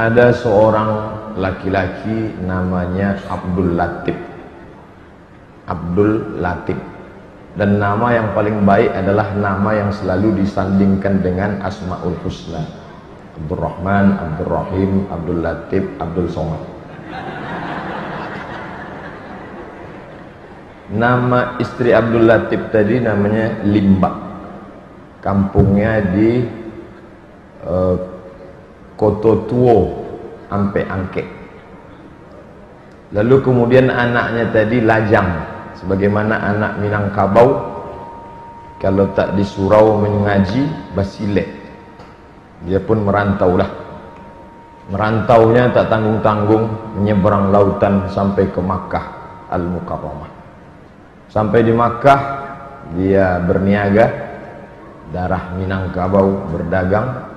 ada seorang laki-laki namanya Abdul Latif. Abdul Latif. Dan nama yang paling baik adalah nama yang selalu disandingkan dengan Asmaul Husna. Abdul Rahman, Abdul Rahim, Abdul Latif, Abdul Somad. Nama istri Abdul Latif tadi namanya Limba kampungnya di uh, Koto Tuo sampai Angke. Lalu kemudian anaknya tadi Lajang sebagaimana anak Minangkabau kalau tak di surau mengaji Basile. Dia pun merantau lah. Merantaunya tak tanggung-tanggung menyeberang lautan sampai ke Makkah Al-Mukarramah. Sampai di Makkah dia berniaga darah Minangkabau berdagang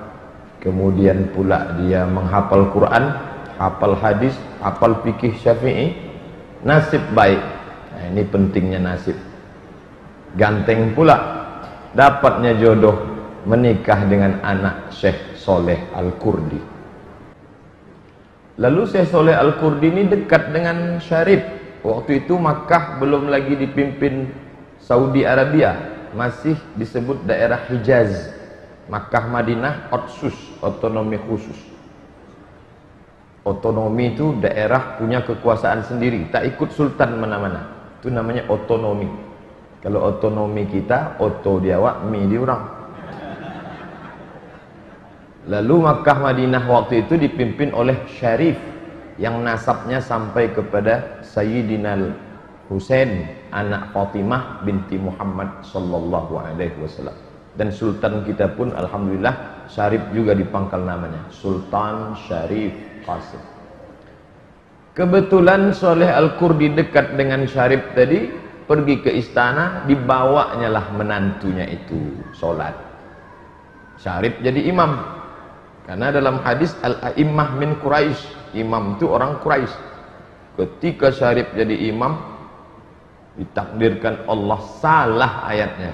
kemudian pula dia menghafal Quran hafal hadis hafal fikih syafi'i. Nasib baik. Nah, ini pentingnya nasib. Ganteng pula. Dapatnya jodoh menikah dengan anak Syekh Soleh Al-Kurdi. Lalu Syekh Soleh Al-Kurdi ini dekat dengan Syarif. Waktu itu Makkah belum lagi dipimpin Saudi Arabia. Masih disebut daerah Hijaz. Makkah Madinah otsus otonomi khusus. Otonomi itu daerah punya kekuasaan sendiri. Tak ikut sultan mana-mana. Itu namanya otonomi. Kalau otonomi kita oto diawak mi diorang lalu Makkah Madinah waktu itu dipimpin oleh Syarif yang nasabnya sampai kepada Sayyidina Husain anak Fatimah binti Muhammad sallallahu alaihi wasallam. Dan sultan kita pun alhamdulillah Syarif juga dipangkal namanya. Sultan Syarif Qasim kebetulan Soleh Al-Kurdi dekat dengan Syarif tadi pergi ke istana dibawanya lah menantunya itu sholat. Syarif jadi imam. Karena dalam hadis Al-A'immah min Quraisy imam itu orang Quraisy ketika Syarif jadi imam ditakdirkan Allah salah ayatnya.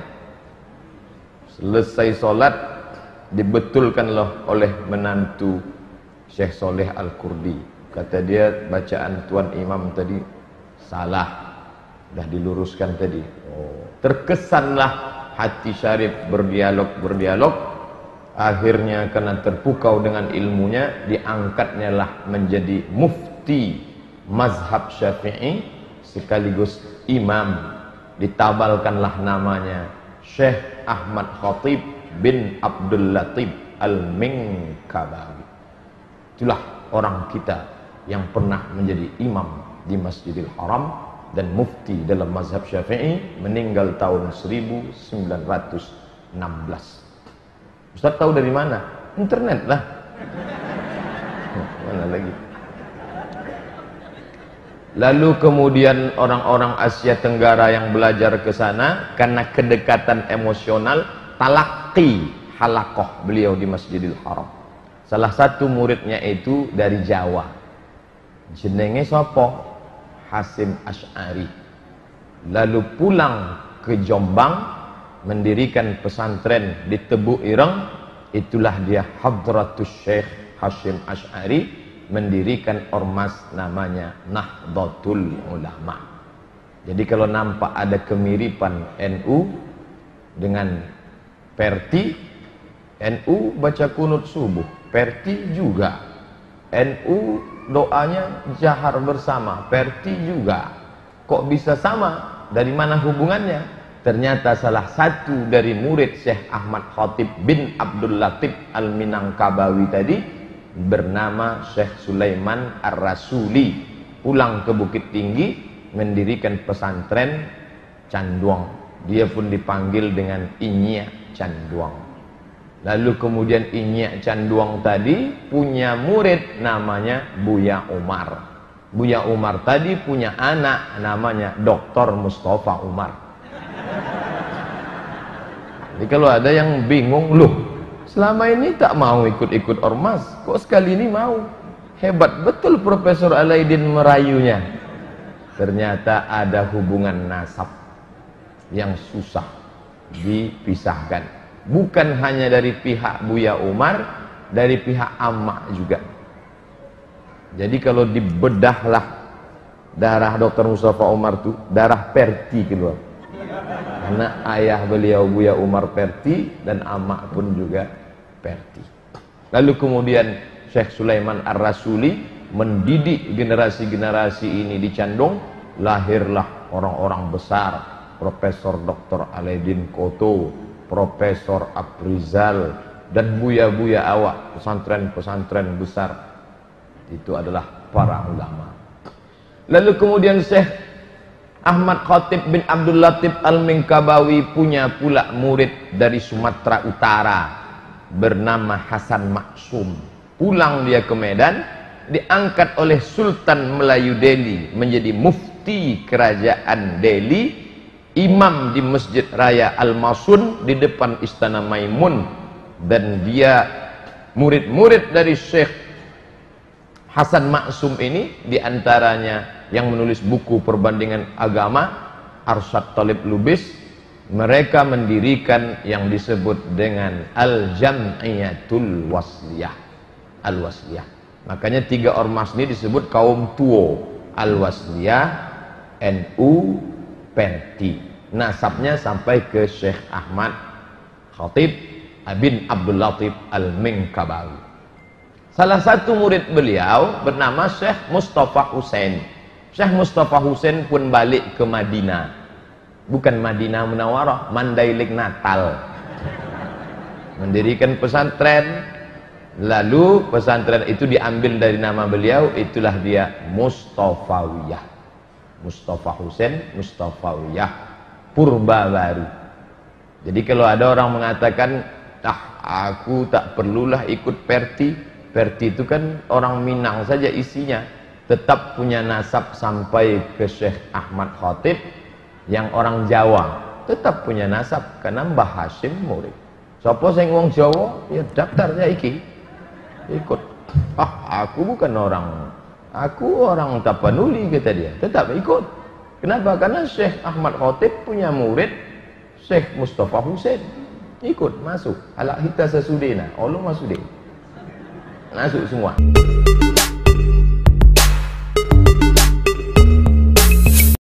Selesai solat dibetulkanlah oleh menantu Syekh Soleh Al-Kurdi. Kata dia bacaan tuan imam tadi salah. Dah diluruskan tadi. Oh. terkesanlah hati Syarif berdialog berdialog. Akhirnya karena terpukau dengan ilmunya diangkatnya lah menjadi mufti mazhab syafi'i sekaligus imam. Ditabalkanlah namanya Syekh Ahmad Khatib bin Abdul Latif Al-Mingkabawi. Itulah orang kita yang pernah menjadi imam di Masjidil Haram dan mufti dalam mazhab Syafi'i meninggal tahun 1916. Ustaz tahu dari mana? Internet lah. Mana lagi? Lalu kemudian orang-orang Asia Tenggara yang belajar ke sana karena kedekatan emosional talaki halakoh beliau di Masjidil Haram. Salah satu muridnya itu dari Jawa. Jenenge sopo Hasim Ash'ari. Lalu pulang ke Jombang mendirikan pesantren di Tebu Ireng. Itulah dia Hadratus Syekh Hasim Ash'ari mendirikan ormas namanya Nahdlatul Ulama. Jadi kalau nampak ada kemiripan NU dengan Perti, NU baca kunut subuh, Perti juga. NU doanya jahar bersama, Perti juga. Kok bisa sama? Dari mana hubungannya? Ternyata salah satu dari murid Syekh Ahmad Khatib bin Abdul Latif Al-Minangkabawi tadi bernama Syekh Sulaiman Ar-Rasuli pulang ke Bukit Tinggi mendirikan pesantren Canduang dia pun dipanggil dengan Inya Canduang lalu kemudian Inya Canduang tadi punya murid namanya Buya Umar Buya Umar tadi punya anak namanya Dr. Mustafa Umar jadi kalau ada yang bingung loh Selama ini tak mau ikut-ikut ormas, kok sekali ini mau? Hebat betul Profesor Alaidin merayunya. Ternyata ada hubungan nasab yang susah dipisahkan. Bukan hanya dari pihak Buya Umar, dari pihak Amma juga. jadi kalau dibedahlah darah Dr. Mustafa Umar itu darah Perti keluar karena ayah beliau Buya Umar Perti dan amak pun juga Perti lalu kemudian Syekh Sulaiman Ar-Rasuli mendidik generasi-generasi ini di Candong lahirlah orang-orang besar Profesor Dr. Aledin Koto Profesor Aprizal dan buya-buya awak pesantren-pesantren besar itu adalah para ulama lalu kemudian Syekh Ahmad Khatib bin Abdul Latif Al-Mingkabawi punya pula murid dari Sumatera Utara bernama Hasan Maksum pulang dia ke Medan diangkat oleh Sultan Melayu Delhi menjadi mufti kerajaan Delhi imam di Masjid Raya Al-Masun di depan Istana Maimun. Dan dia murid-murid dari Syekh Hasan Maksum ini di antaranya yang menulis buku perbandingan agama Arsyad Talib Lubis mereka mendirikan yang disebut dengan Al-Jam'iyatul Wasliyah. Al-Wasliyah. Makanya tiga ormas ini disebut kaum tuo. Al-Wasliyah NU Nasabnya sampai ke Syekh Ahmad Khatib bin Abdul Latif Al-Mingkabawi. Salah satu murid beliau bernama Syekh Mustafa Hussein. Syekh Mustafa Hussein pun balik ke Madinah. Bukan Madinah Munawarah, Mandailing Natal. Mendirikan pesantren. Lalu pesantren itu diambil dari nama beliau, itulah dia Mustafawiyah. Mustafa Hussein, Mustafawiyah. Purba baru. Jadi kalau ada orang mengatakan ah aku tak perlulah ikut Perti Perti itu kan orang Minang saja isinya. Tetap punya nasab sampai ke Syekh Ahmad Khatib yang orang Jawa. Tetap punya nasab karena Mbah Hashim murid. Siapa sing wong Jawa? Ya daftarnya iki ikut. Ah aku bukan orang aku orang Tapanuli kata dia. Tetap ikut. Kenapa? Karena Syekh Ahmad Khatib punya murid Syekh Mustafa Hussein. Ikut masuk. Alak hita sesudena Allah masuk dia masuk semua